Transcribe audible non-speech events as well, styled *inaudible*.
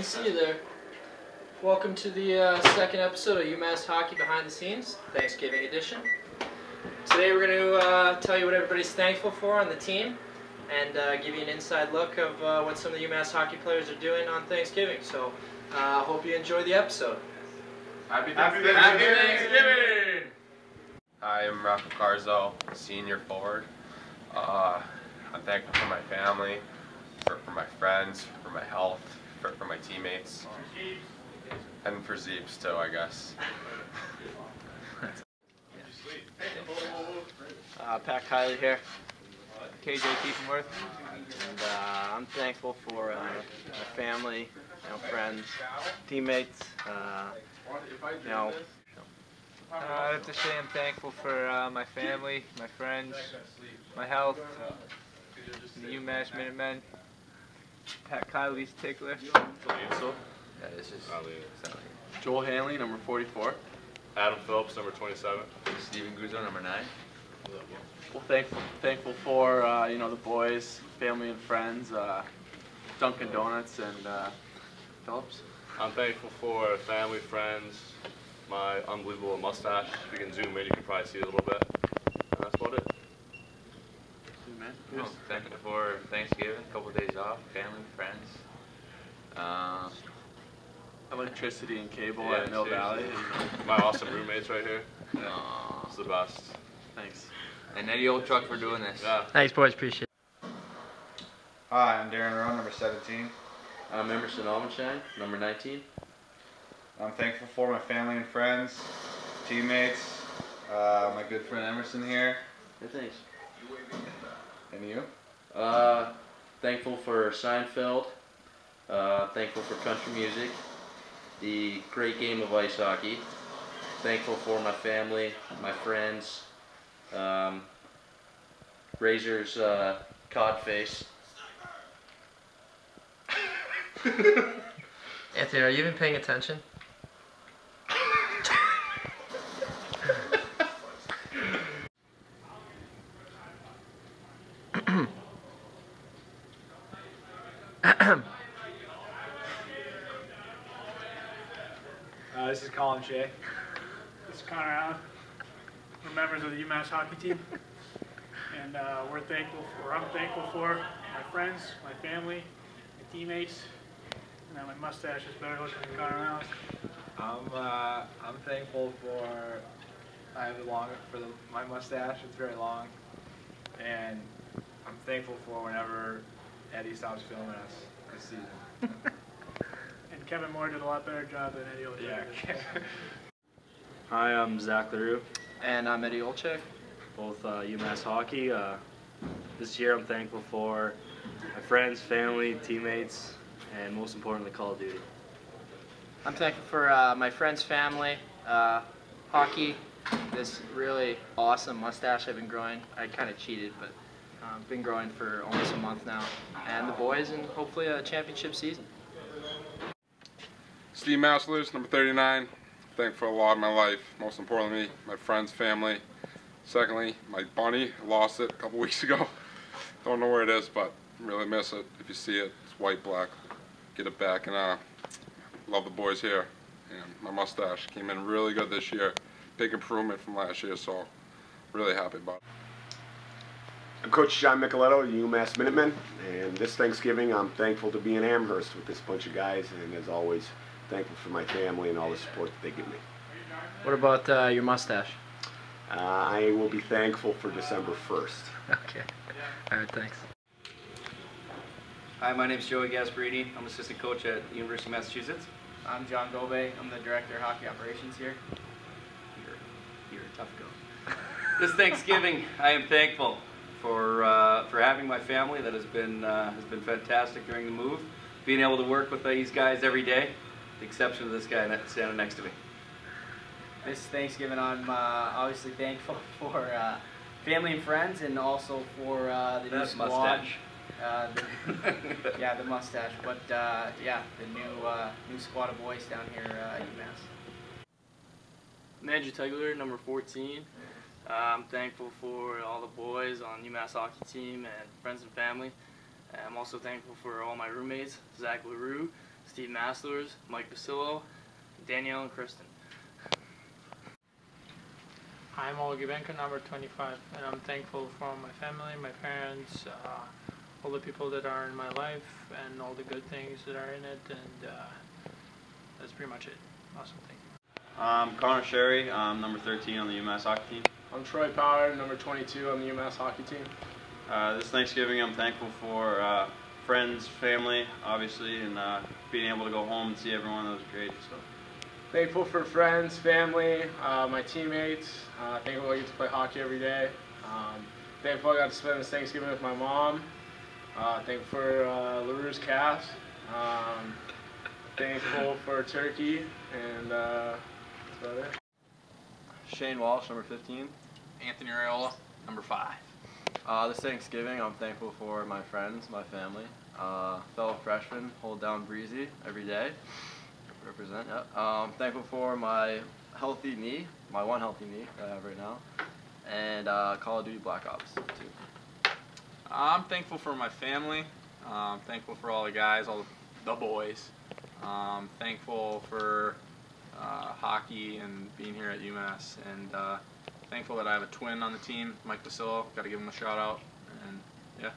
hello. Didn't see you there. Welcome to the uh, second episode of UMass Hockey Behind the Scenes, Thanksgiving edition. Today we're going to uh, tell you what everybody's thankful for on the team and uh, give you an inside look of uh, what some of the UMass hockey players are doing on Thanksgiving. So I hope you enjoy the episode. Happy Thanksgiving! Happy Thanksgiving! Thanksgiving! Hi, I'm Rafa Carzo, senior forward. Uh, I'm thankful for my family, for, for my friends, for my health, for, for my teammates, and for Zeeps too, I guess. *laughs* Uh, Pat Kiley here, KJ Kiefenworth, and uh, I'm thankful for uh, my family, you know, friends, teammates, uh, you know. Uh, I have to say I'm thankful for uh, my family, my friends, my health, the UMass Minutemen, Pat Kiley's tickler. Yeah, this is Joel Hanley, number 44. Adam Phillips, number 27. Steven Guzzo, number nine. Well, thankful, thankful for uh, you know the boys, family and friends, uh, Dunkin' Donuts and uh, Phillips. I'm thankful for family, friends, my unbelievable mustache. If you can zoom in, you can probably see it a little bit. And that's about it. Man. Oh, thankful for Thanksgiving, a couple days off, family, friends. Uh, Electricity and cable Yeah, at Mill Valley. *laughs* My awesome roommates right here. uh, It's the best. Thanks. and Eddie Olczyk for doing this. Yeah. Thanks, boys. Appreciate it. Hi, I'm Darren Rowe, number 17. I'm Emerson Auvenshine, number 19. I'm thankful for my family and friends, teammates, uh, my good friend Emerson here, Hey, thanks. And you. Uh, thankful for Seinfeld. Uh, thankful for country music. The great game of ice hockey. Thankful for my family, my friends. Um, Razor's uh, cod face. Anthony, are you even paying attention? Uh, this is Colin Shea. This is Connor Allen. We're members of the UMass hockey team. And uh, we're thankful for, I'm thankful for my friends, my family, my teammates, and that my mustache is better looking than Connor Allen. I'm uh, I'm thankful for I have a long for the, my mustache. It's very long, and I'm thankful for whenever Eddie stops filming us this *laughs* season. And Kevin Moore did a lot better job than Eddie Olczyk Yeah. *laughs* Hi, I'm Zach LaRue, And I'm Eddie Olczyk. both uh, UMass hockey. Uh, this year I'm thankful for my friends, family, teammates, and most importantly, Call of Duty. I'm thankful for uh, my friends, family, uh, hockey, this really awesome mustache I've been growing. I kind of cheated, but uh, been growing for almost a month now. And the boys, and hopefully a championship season. Steve Mastalerz, number 39. Thankful for a lot of my life. Most importantly, my friends, family. Secondly, my bunny. Lost it a couple *laughs* weeks ago. Don't know where it is, but really miss it. If you see it, it's white, black. Get it back. And uh, love the boys here. And my mustache came in really good this year. Big improvement from last year, so really happy about it. I'm Coach John Micheletto, UMass Minutemen, and this Thanksgiving I'm thankful to be in Amherst with this bunch of guys, and as always, thankful for my family and all the support that they give me. What about uh, your mustache? Uh, I will be thankful for December 1st. *laughs* Okay. All right, thanks. Hi, my name is Joey Gasparini. I'm assistant coach at University of Massachusetts. I'm John Gobe. I'm the director of hockey operations here. You're, you're a tough go. *laughs* this Thanksgiving, I am thankful for uh, for having my family that has been uh, has been fantastic during the move. Being able to work with these guys every day, the exception of this guy standing next to me. This Thanksgiving, I'm uh, obviously thankful *laughs* for uh, family and friends, and also for uh, the new squad. mustache. Uh, the, *laughs* yeah, the mustache. But uh, yeah, the new uh, new squad of boys down here uh, at UMass. Andrew Tegler, number 14. Uh, I'm thankful for all the boys on UMass hockey team and friends and family. And I'm also thankful for all my roommates, Zach LaRue, Steve Mastalerz, Mike Busillo, Danielle and Kristen. I'm Oleg Yevenko, number 25, and I'm thankful for my family, my parents, uh, all the people that are in my life, and all the good things that are in it, and uh, that's pretty much it. Awesome, thank you. I'm Connor Sherry, I'm number 13 on the UMass hockey team. I'm Troy Power, number 22 on the UMass hockey team. Uh, this Thanksgiving, I'm thankful for uh, friends, family, obviously, and uh, being able to go home and see everyone. That was great. So. Thankful for friends, family, uh, my teammates. Uh, thankful I get to play hockey every day. Um, thankful I got to spend this Thanksgiving with my mom. Uh, thankful for uh, LaRue's cast. Um, thankful for turkey, and uh, that's about it. Shane Walsh, number 15. Anthony Raiola, number 5. Uh, this Thanksgiving, I'm thankful for my friends, my family, uh, fellow freshmen, hold down breezy every day. Represent, yep. Um, thankful for my healthy knee, my one healthy knee that I have right now, and uh, Call of Duty Black Ops too. I'm thankful for my family. I'm thankful for all the guys, all the boys. Um, thankful for uh, hockey and being here at UMass, and uh, thankful that I have a twin on the team, Mike Busillo. Got to give him a shout out, and yeah.